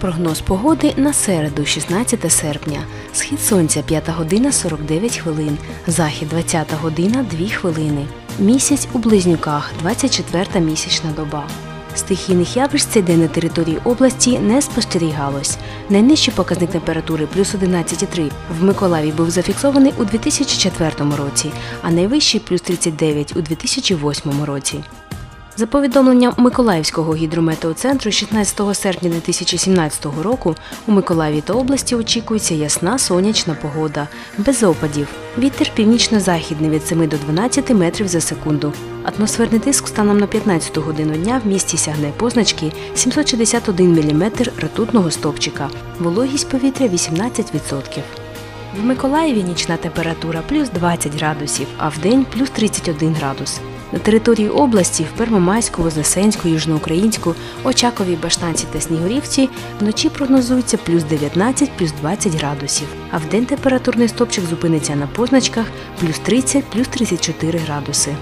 Прогноз погоди на середу, 16 серпня. Схід сонця 5 година 49 хвилин, захід 20 година 2 хвилини. Місяць у близнюках 24 місячна доба. Стихійних явищ цей день на території області не спостерігалось. Найнижчий показник температури плюс 11,3 в Миколаєві був зафіксований у 2004 році, а найвищий плюс 39 у 2008 році. За повідомленням Миколаївського гідрометеоцентру 16 серпня 2017 року у Миколаєві та області очікується ясна сонячна погода, без опадів. Вітер північно-західний від 7 до 12 метрів за секунду. Атмосферний тиск станом на 15 годину дня в місті сягне позначки 761 мм ртутного стовпчика. Вологість повітря 18%. В Миколаєві нічна температура плюс 20 градусів, а в день плюс 31 градус. На території області в Первомайську, Вознесенську, Южноукраїнську, Очаковій, Баштанці та Снігурівці вночі прогнозується плюс 19, плюс 20 градусів, а в день температурний стопчик зупиниться на позначках плюс 30, плюс 34 градуси.